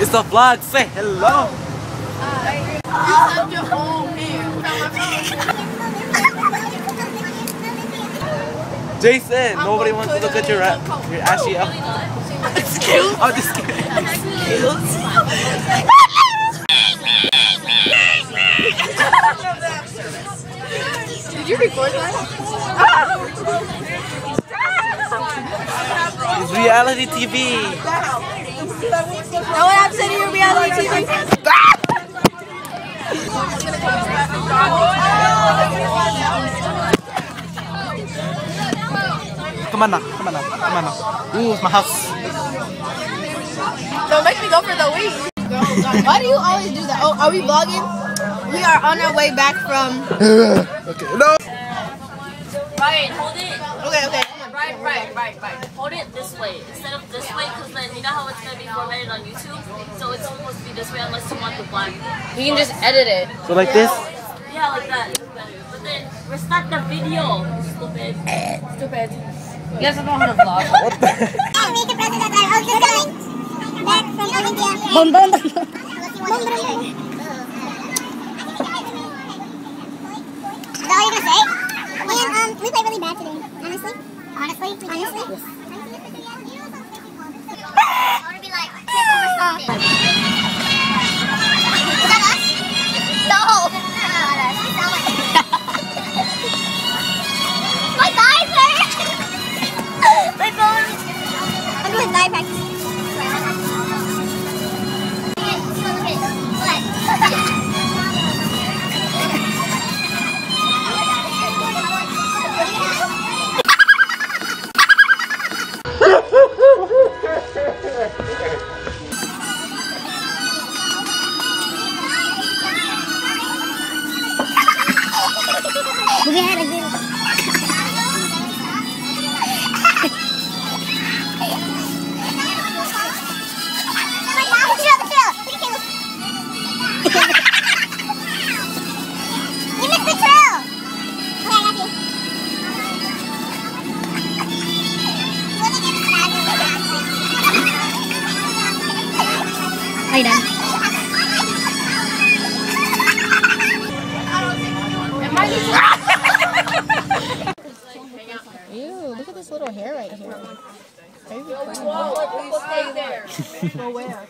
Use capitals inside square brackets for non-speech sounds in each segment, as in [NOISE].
is the vlog. Say hello. You left your home here. Found my phone. Jason, I'm nobody wants to look at your rap. no, Your ashy up. Excuse I'm just kidding. Excuse Did you record that? It's reality TV. Know what I'm saying to your reality TV? Come on now. Come on now. Come on now. Ooh, it's my house. Don't make me go for the week. Why do you always do that? Oh, are we vlogging? We are on our way back from. [LAUGHS] Okay. No. Right, hold it. Okay, okay. Right, right, right, right. Hold it this way instead of this way, because then you know how it's gonna be formatted on YouTube. So it's supposed to be this way unless you want the black. You can just edit it. So like this. Yeah, like that. But then restart the video. Stupid. Stupid. You guys don't know how to vlog. [LAUGHS] What the? And meet the president of Olympia. Back from Olympia. Bum bum. Bum bum. Is that all you're gonna say? And um, we played really bad today. Honestly. Honestly. Honestly. I you. Are you done look at this little hair right here. We'll stay there. [LAUGHS] Go where?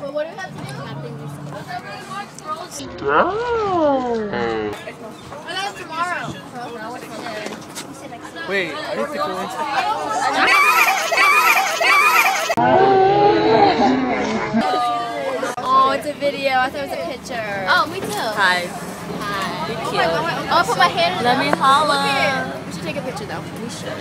Well, what do we have to do? Oh, that's tomorrow. Wait, I need to go into. Oh, it's a video. I thought it was a picture. Oh, me too. Hi. Hi. Oh, I'll put my hand in Let me holla. We should take a picture though. We should.